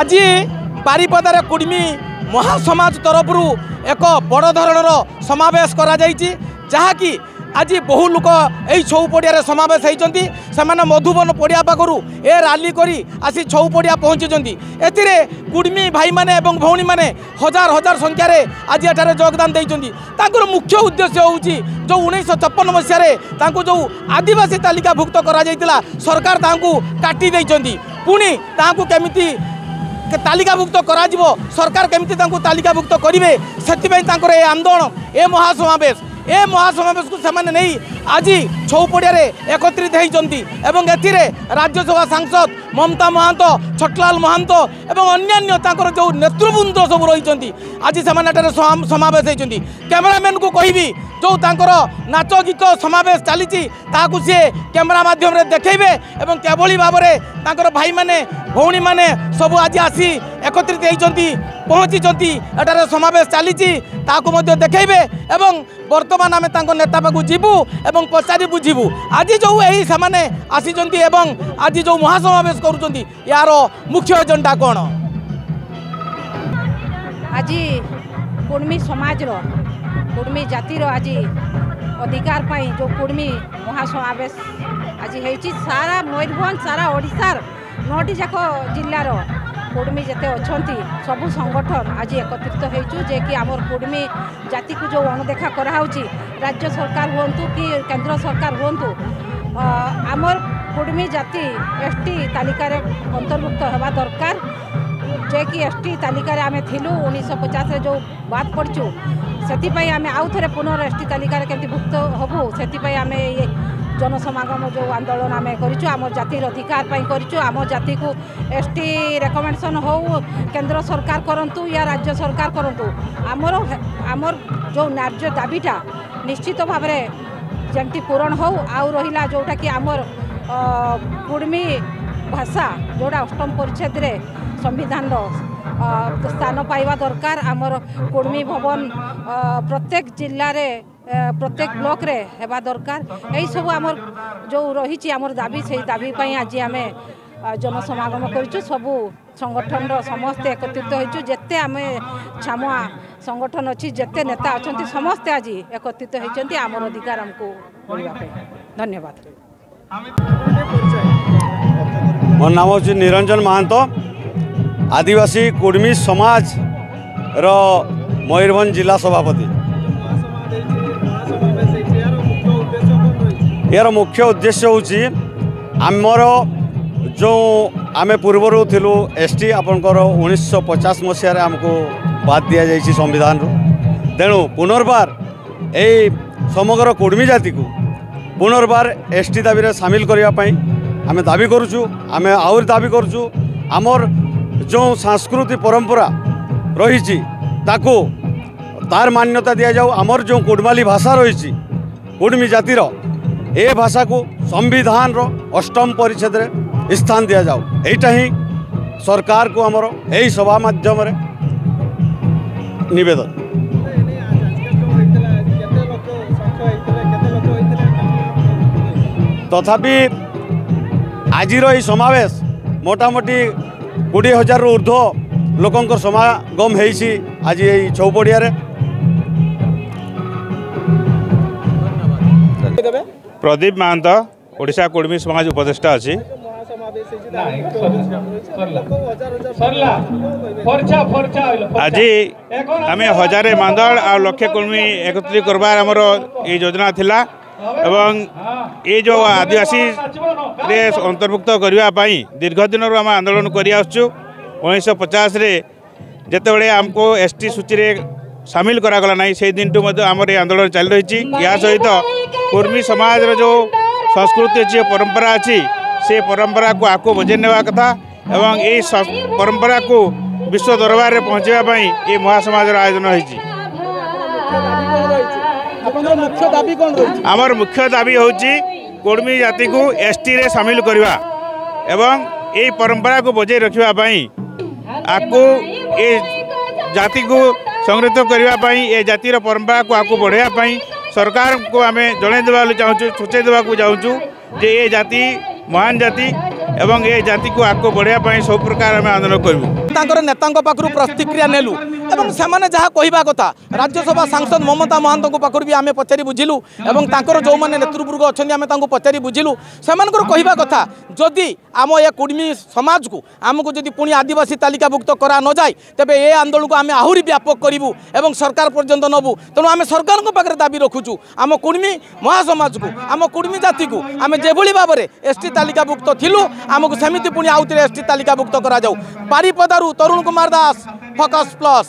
আজি বারিপদার কুর্মী মহাসমাজ তরফর এক বড় ধরনের সমাবেশ করা যাইছি যাকি আজি বহু লোক এই ছৌ পড়িয়ার সমাবেশ হয়েছেন সে মধুবন পড়িয়া পাখর এ রালি করে আসি ছৌ পড়িয়া পৌঁছিছেন এতে কুর্মী ভাই মানে এবং ভৌণী মানে হাজার হাজার সংখ্যার আজ এটার যোগদান দিয়েছেন তাঁর মুখ্য উদ্দেশ্য হচ্ছে যে উনিশশো ছপন মশায় তাঁর যে আদিবাসী তালিকাভুক্ত করা যাই সরকার তাঁকু কাটি পুঁ তাঁকু কমিটি ତାଲିକାଭୁକ୍ତ କରାଯିବ ସରକାର କେମିତି ତାଙ୍କୁ ତାଲିକାଭୁକ୍ତ କରିବେ ସେଥିପାଇଁ ତାଙ୍କର ଏ ଆନ୍ଦୋଳନ ଏ ମହାସମାବେଶ ଏ ମହାସମାବେଶକୁ ସେମାନେ ନେଇ আজি ছৌ পড়িয়ারে একত্রিত হয়েছেন এবং এতে রাজ্যসভা সাংসদ মমতা মহান্ত ছটলাল মহান্ত এবং অন্যান্য তাঁর যে নেতৃবৃন্দ সব রয়েছেন আজ সে সমাবেশ হয়েছেন ক্যামেরাম্যান কু কহবি যে তাঁর নাচ গীত সমাবেশ চালছে তাহলে সি ক্যামেরা মাধ্যমে দেখবে এবং কিভাবে ভাবে তাঁর ভাই মানে ভৌণী মানে সব আজ আসি একত্রিত হয়েছেন পৌঁছিছেন এটার সমাবেশ চালছে তাকে দেখবে এবং বর্তমান আমি তাঁর নেতা পাখ যাব এবং ପଚାରି ବୁଝିବୁ ଆଜି ଯେଉଁ ଏହି ସେମାନେ ଆସିଛନ୍ତି ଏବଂ ଆଜି ଯେଉଁ ମହାସମାବେଶ କରୁଛନ୍ତି ଏହାର ମୁଖ୍ୟ ଏଜେଣ୍ଡା କ'ଣ ଆଜି କୁର୍ମୀ ସମାଜର କୁର୍ମୀ ଜାତିର ଆଜି ଅଧିକାର ପାଇଁ ଯେଉଁ କୁର୍ମୀ ମହାସମାବେଶ ଆଜି ହେଇଛି ସାରା ମୟୂରଭଞ୍ଜ ସାରା ଓଡ଼ିଶାର ନଅଟି ଯାକ ଜିଲ୍ଲାର কুড়মি যেতে অনেক সবু সংগঠন আজ একত্রিত হয়েছু যে কি আমার কুড়মি জাতি কু যে অণদেখা করা হচ্ছে রাজ্য সরকার হুঁতু কি কেন্দ্র সরকার হুঁতু আমার কুড়মি জাতি এসটি তালিকার অন্তর্ভুক্ত হওয়া দরকার যে কি এসটি তালিকার আমি লু উনিশশো পচাশে যে বাদ পড়ছু সেপাই আমি আউথরে পুনর এসটি তালিকার কেমি ভুক্ত হবু সেপাই আমি জনসমাগম যে আন্দোলন আমি করছু আমার জাতির অধিকার পাই করছু আমার জাতিকে এসটি রেকমেন্ডেসন হোক কেন্দ্র সরকার করতু ইয়া রাজ্য সরকার করতু আমার আমার যে ন্যায্য দাবিটা নিশ্চিত ভাবে যেমতি পূরণ হোক আউ রহিলা যেটা কি আমার কুর্মী ভাষা যেটা অষ্টম পরিচ্ছেদরে সংবিধান স্থান পাইবা দরকার আমার কুর্মী ভবন প্রত্যেক জেলার প্রত্যেক ব্লকরে হওয়া দরকার এইসব আমার যে রয়েছে আমার দাবি সেই দাবি আজ আমি জনসমাগম করছু সবু সংগঠনর সমস্তে একত্রিত হয়েছু যেতে আমি ছামুয়া সংগঠন অছি যেতে নেতা অনেক সমস্তে আজ একত্রিত হয়েছেন আমার অধিকার আমি ধন্যবাদ মো নাম হচ্ছে নিরঞ্জন মাহান্ত আদিবাসী কুর্মী সমাজর ময়ূরভঞ্জ জেলা সভাপতি ଏହାର ମୁଖ୍ୟ ଉଦ୍ଦେଶ୍ୟ ହେଉଛି ଆମର ଯେଉଁ ଆମେ ପୂର୍ବରୁ ଥିଲୁ ଏସ୍ ଟି ଆପଣଙ୍କର ଉଣେଇଶହ ପଚାଶ ମସିହାରେ ଆମକୁ ବାଦ୍ ଦିଆଯାଇଛି ସମ୍ବିଧାନରୁ ତେଣୁ ପୁନର୍ବାର ଏଇ ସମଗ୍ର କୁର୍ମୀ ଜାତିକୁ ପୁନର୍ବାର ଏସ୍ ଟି ଦାବିରେ ସାମିଲ କରିବା ପାଇଁ ଆମେ ଦାବି କରୁଛୁ ଆମେ ଆହୁରି ଦାବି କରୁଛୁ ଆମର ଯେଉଁ ସାଂସ୍କୃତି ପରମ୍ପରା ରହିଛି ତାକୁ ତାର ମାନ୍ୟତା ଦିଆଯାଉ ଆମର ଯେଉଁ କୁଡ଼ମାଲି ଭାଷା ରହିଛି କୁଡ଼ମୀ ଜାତିର ए भाषा को संविधान रो अष्टम परिच्छेद स्थान दिया जाओ एटा ही सरकार को हमरो एही सभा माध्यम रे तथापि आजिर यही समावेश मोटामोटी कोड़े हजार रु ऊर्ध लोकों समागम हो आज यही छौपड़िया প্রদীপ মাহান্ত ওড়িশা কুর্মী সমাজ উপদেষ্টা অছি আজি আমি হাজারে মান্দল আর লক্ষে কর্মী একত্রিত করবার আমার এই যোজনা লা এবং এই যে আদিবাসী অন্তর্ভুক্ত করা দীর্ঘদিন আমি আন্দোলন করে আসছু উনিশশো পচাশে যেতবে আমি এসটি সূচি ସାମିଲ କରାଗଲା ନାହିଁ ସେଇ ଦିନଠୁ ମଧ୍ୟ ଆମର ଏ ଆନ୍ଦୋଳନ ଚାଲି ରହିଛି ଏହା ସହିତ କୁର୍ମୀ ସମାଜର ଯେଉଁ ସଂସ୍କୃତି ଅଛି ପରମ୍ପରା ଅଛି ସେ ପରମ୍ପରାକୁ ଆଗକୁ ବଜେଇ ନେବା କଥା ଏବଂ ଏଇ ପରମ୍ପରାକୁ ବିଶ୍ୱ ଦରବାରରେ ପହଞ୍ଚାଇବା ପାଇଁ ଏ ମହାସମାଜର ଆୟୋଜନ ହୋଇଛି ଆମର ମୁଖ୍ୟ ଦାବି ହେଉଛି କୁର୍ମୀ ଜାତିକୁ ଏସ୍ଟିରେ ସାମିଲ କରିବା ଏବଂ ଏଇ ପରମ୍ପରାକୁ ବଜେଇ ରଖିବା ପାଇଁ ଆକୁ ଏ ଜାତିକୁ ସଂରକ୍ଷିତ କରିବା ପାଇଁ ଏ ଜାତିର ପରମ୍ପରାକୁ ଆଗକୁ ବଢ଼ାଇବା ପାଇଁ ସରକାରଙ୍କୁ ଆମେ ଜଣାଇ ଦେବାକୁ ଚାହୁଁଛୁ ସୂଚାଇ ଦେବାକୁ ଚାହୁଁଛୁ ଯେ ଏ ଜାତି ମହାନ ଜାତି ଏବଂ ଏ ଜାତିକୁ ଆଗକୁ ବଢ଼ାଇବା ପାଇଁ ସବୁ ପ୍ରକାର ଆମେ ଆନ୍ଦୋଳନ କରିବୁ ତାଙ୍କର ନେତାଙ୍କ ପାଖରୁ ପ୍ରତିକ୍ରିୟା ନେଲୁ ଏବଂ ସେମାନେ ଯାହା କହିବା କଥା ରାଜ୍ୟସଭା ସାଂସଦ ମମତା ମହାନ୍ତଙ୍କ ପାଖରୁ ବି ଆମେ ପଚାରି ବୁଝିଲୁ ଏବଂ ତାଙ୍କର ଯେଉଁମାନେ ନେତୃବର୍ଗ ଅଛନ୍ତି ଆମେ ତାଙ୍କୁ ପଚାରି ବୁଝିଲୁ ସେମାନଙ୍କର କହିବା କଥା ଯଦି ଆମ ଏ କୁର୍ମୀ ସମାଜକୁ ଆମକୁ ଯଦି ପୁଣି ଆଦିବାସୀ ତାଲିକାଭୁକ୍ତ କରା ନଯାଏ ତେବେ ଏ ଆନ୍ଦୋଳନକୁ ଆମେ ଆହୁରି ବ୍ୟାପକ କରିବୁ ଏବଂ ସରକାର ପର୍ଯ୍ୟନ୍ତ ନେବୁ ତେଣୁ ଆମେ ସରକାରଙ୍କ ପାଖରେ ଦାବି ରଖୁଛୁ ଆମ କୁର୍ମୀ ମହାସମାଜକୁ ଆମ କୁର୍ମୀ ଜାତିକୁ ଆମେ ଯେଭଳି ଭାବରେ ଏସ୍ଟି ତାଲିକାଭୁକ୍ତ ଥିଲୁ ଆମକୁ ସେମିତି ପୁଣି ଆଉଥରେ ଏସ୍ଟି ତାଲିକାଭୁକ୍ତ କରାଯାଉ ବାରିପଦାରୁ ତରୁଣ କୁମାର ଦାସ ফোকাস প্লাস